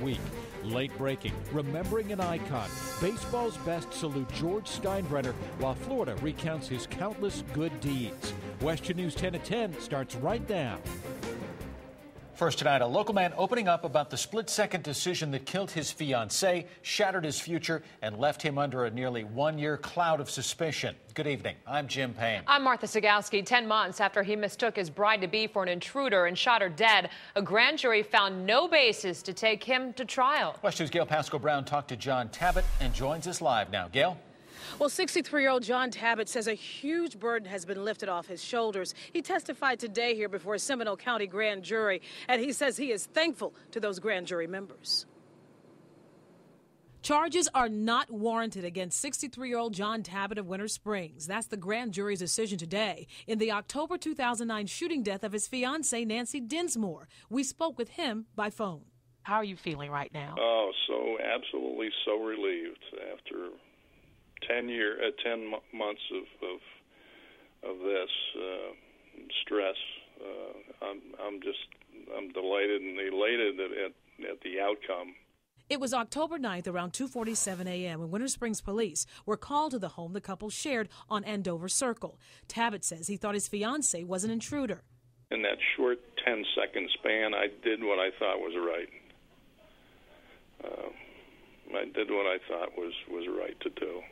week. Late breaking, remembering an icon. Baseball's best salute George Steinbrenner while Florida recounts his countless good deeds. WESH 2 News 10 at 10 starts right now. First tonight, a local man opening up about the split second decision that killed his fiancee, shattered his future, and left him under a nearly one year cloud of suspicion. Good evening. I'm Jim Payne. I'm Martha Sugalski. Ten months after he mistook his bride to be for an intruder and shot her dead, a grand jury found no basis to take him to trial. West Gail Paschall-Brown talked to John Tabbitt and joins us live now. Gail? Well, 63 year old John Tabbitt says a huge burden has been lifted off his shoulders. He testified today here before a Seminole County grand jury, and he says he is thankful to those grand jury members. Charges are not warranted against 63 year old John Tabbitt of Winter Springs. That's the grand jury's decision today in the October 2009 shooting death of his fiancee, Nancy Dinsmore. We spoke with him by phone. How are you feeling right now? Oh, so absolutely so relieved after ten year, uh, ten months of of, of this uh, stress. Uh, I'm I'm just I'm delighted and elated at, at, at the outcome. It was October 9th around 2:47 a.m. when Winter Springs police were called to the home the couple shared on Andover Circle. Tabbitt says he thought his fiancee was an intruder. In that short 10 second span, I did what I thought was right. Uh, I did what I thought was was right to do.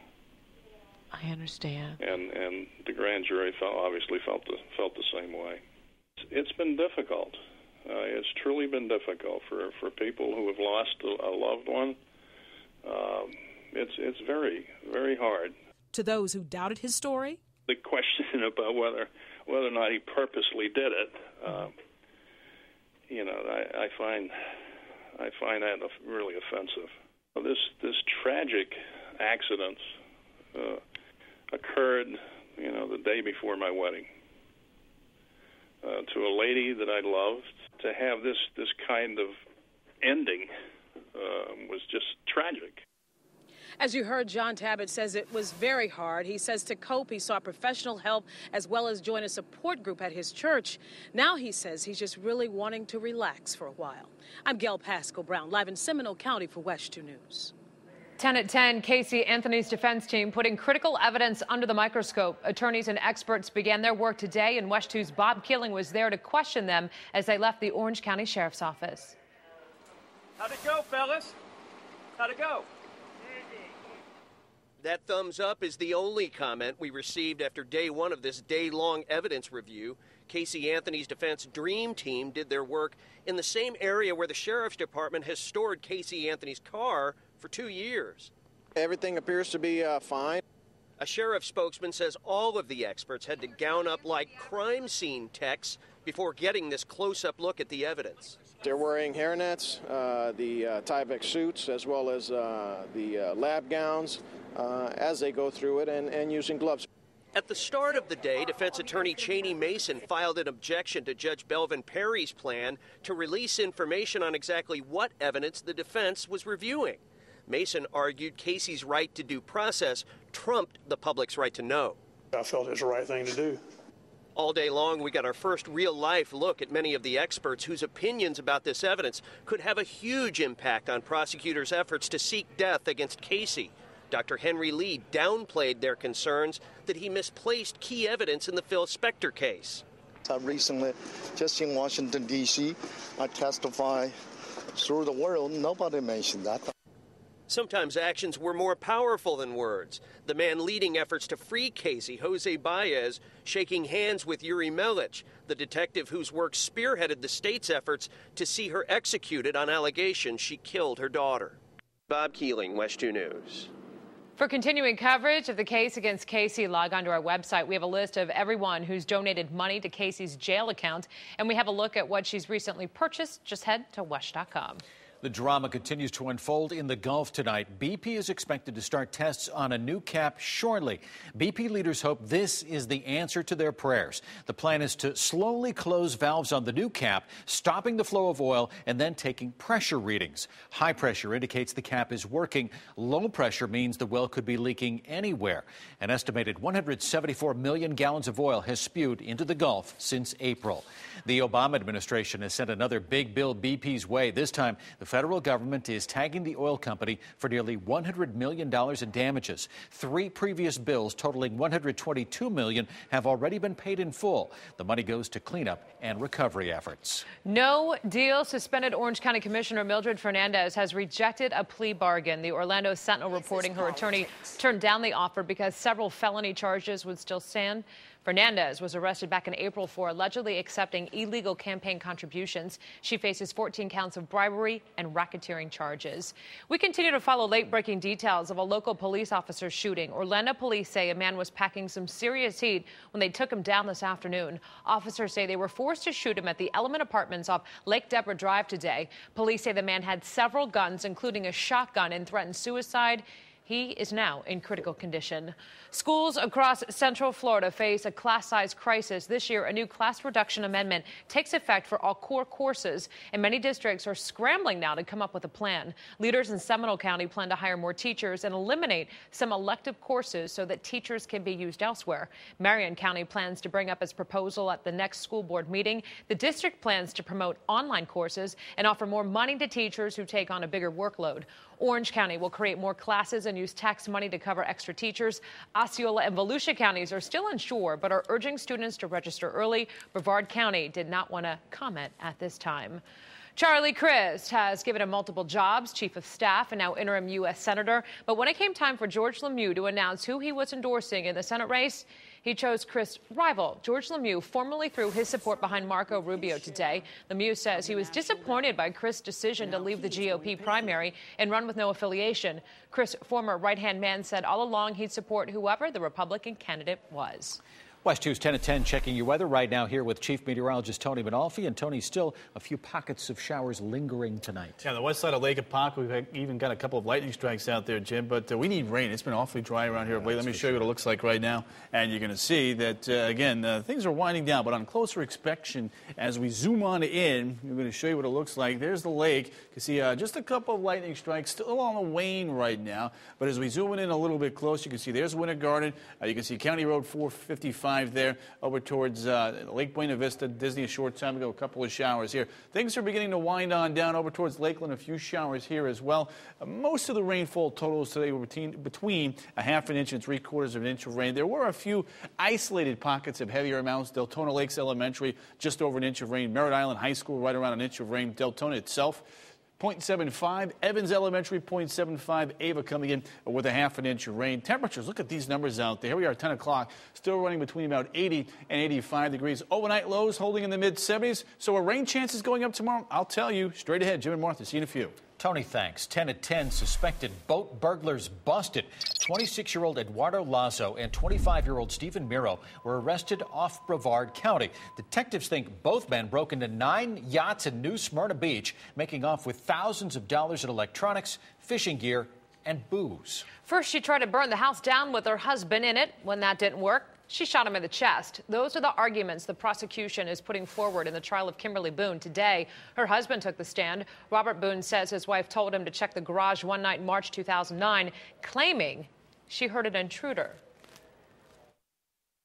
I understand. And and the grand jury felt, obviously felt the felt the same way. It's been difficult. Uh, it's truly been difficult for for people who have lost a, a loved one. Um, it's it's very very hard. To those who doubted his story, the question about whether whether or not he purposely did it, uh, you know, I, I find I find that really offensive. This this tragic accident uh, occurred, you know, the day before my wedding. Uh, to a lady that I loved, to have this this kind of ending uh, was just tragic. As you heard, John Tabbitt says it was very hard. He says to cope, he sought professional help as well as join a support group at his church. Now he says he's just really wanting to relax for a while. I'm Gail Paschall-Brown, live in Seminole County for WESH 2 News. 10 at 10, Casey Anthony's defense team putting critical evidence under the microscope. Attorneys and experts began their work today, and WESH 2's Bob Keeling was there to question them as they left the Orange County Sheriff's Office. How'd it go, fellas? How'd it go? That thumbs up is the only comment we received after day one of this day long evidence review. Casey Anthony's defense dream team did their work in the same area where the sheriff's department has stored Casey Anthony's car for two years. Everything appears to be uh, fine. A sheriff spokesman says all of the experts had to gown up like crime scene techs before getting this close up look at the evidence. They're wearing hairnets, uh, the uh, Tyvek suits, as well as uh, the uh, lab gowns uh, as they go through it and, and using gloves. At the start of the day, defense attorney Cheney Mason filed an objection to Judge Belvin Perry's plan to release information on exactly what evidence the defense was reviewing. Mason argued Casey's right to due process trumped the public's right to know. I felt it was the right thing to do. All day long, we got our first real life look at many of the experts whose opinions about this evidence could have a huge impact on prosecutors' efforts to seek death against Casey. Dr. Henry Lee downplayed their concerns that he misplaced key evidence in the Phil Spector case. I recently, just in Washington, D.C., I testify through the world. Nobody mentioned that. Sometimes actions were more powerful than words. The man leading efforts to free Casey, Jose Baez, shaking hands with Yuri Melich, the detective whose work spearheaded the state's efforts to see her executed on allegations she killed her daughter. Bob Keeling, WESH 2 News. For continuing coverage of the case against Casey, log on to our website. We have a list of everyone who's donated money to Casey's jail account, and we have a look at what she's recently purchased. Just head to WESH.com. The drama continues to unfold in the Gulf tonight. BP is expected to start tests on a new cap shortly. BP leaders hope this is the answer to their prayers. The plan is to slowly close valves on the new cap, stopping the flow of oil and then taking pressure readings. High pressure indicates the cap is working. Low pressure means the well could be leaking anywhere. An estimated 174 million gallons of oil has spewed into the Gulf since April. The Obama administration has sent another big bill BP's way. This time, the federal government is tagging the oil company for nearly $100 million in damages. Three previous bills totaling 122 million have already been paid in full. The money goes to cleanup and recovery efforts. No deal. Suspended Orange County Commissioner Mildred Fernandez has rejected a plea bargain. The Orlando Sentinel reporting her attorney turned down the offer because several felony charges would still stand. Fernandez was arrested back in April for allegedly accepting illegal campaign contributions. She faces 14 counts of bribery and racketeering charges. We continue to follow late breaking details of a local police officer shooting. Orlando police say a man was packing some serious heat when they took him down this afternoon. Officers say they were forced to shoot him at the Element Apartments off Lake Deborah Drive today. Police say the man had several guns, including a shotgun, and threatened suicide. He is now in critical condition. Schools across Central Florida face a class size crisis. This year, a new class reduction amendment takes effect for all core courses, and many districts are scrambling now to come up with a plan. Leaders in Seminole County plan to hire more teachers and eliminate some elective courses so that teachers can be used elsewhere. Marion County plans to bring up its proposal at the next school board meeting. The district plans to promote online courses and offer more money to teachers who take on a bigger workload. Orange County will create more classes and use tax money to cover extra teachers. Osceola and Volusia counties are still unsure, but are urging students to register early. Brevard County did not want to comment at this time. Charlie Crist has given him multiple jobs, chief of staff and now interim U.S. Senator. But when it came time for George Lemieux to announce who he was endorsing in the Senate race, he chose Crist's rival. George Lemieux formally threw his support behind Marco Rubio today. Lemieux says he was disappointed by Crist's decision to leave the GOP primary and run with no affiliation. Crist's former right hand man said all along he'd support whoever the Republican candidate was. WESH 2's 10 at 10 checking your weather right now here with Chief Meteorologist Tony Mainolfi. And Tony, still a few pockets of showers lingering tonight. Yeah, the west side of Lake Apopka, we've even got a couple of lightning strikes out there, Jim. But uh, we need rain. It's been awfully dry around here late. Let me show you what it looks like right now. And you're going to see that, uh, again, uh, things are winding down. But on closer inspection, as we zoom on in, we're going to show you what it looks like. There's the lake. You can see uh, just a couple of lightning strikes still on the wane right now. But as we zoom in a little bit closer, you can see there's Winter Garden. Uh, you can see County Road 455 there over towards uh, Lake Buena Vista, Disney a short time ago, a couple of showers here. Things are beginning to wind on down over towards Lakeland, a few showers here as well. Uh, most of the rainfall totals today were between, between a half an inch and three quarters of an inch of rain. There were a few isolated pockets of heavier amounts. Deltona Lakes Elementary, just over an inch of rain. Merritt Island High School, right around an inch of rain. Deltona itself, 0.75. Evans Elementary, 0.75. Ava coming in with a half an inch of rain. Temperatures, look at these numbers out there. Here we are, 10 o'clock, still running between about 80 and 85 degrees. Overnight lows holding in the mid 70s. So are rain chances going up tomorrow? I'll tell you straight ahead. Jim and Martha, see you in a few. Tony, thanks. 10 at 10, suspected boat burglars busted. 26 year old Eduardo Lazo and 25 year old Stephen Miro were arrested off Brevard County. Detectives think both men broke into nine yachts in New Smyrna Beach, making off with thousands of dollars in electronics, fishing gear, and booze. First, she tried to burn the house down with her husband in it. When that didn't work, she shot him in the chest. Those are the arguments the prosecution is putting forward in the trial of Kimberly Boone. Today, her husband took the stand. Robert Boone says his wife told him to check the garage one night in March 2009, claiming she heard an intruder.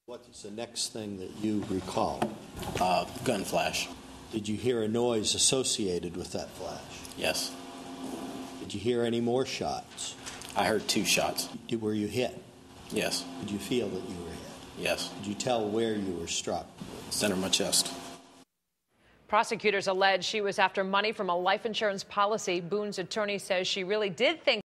What's the next thing that you recall? Uh, gun flash. Did you hear a noise associated with that flash? Yes. Did you hear any more shots? I heard two shots. Did, were you hit? Yes. Did you feel that you were hit? Yes. Did you tell where you were struck? Center of my chest. Prosecutors allege she was after money from a life insurance policy. Boone's attorney says she really did think.